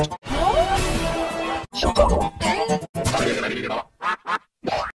ショット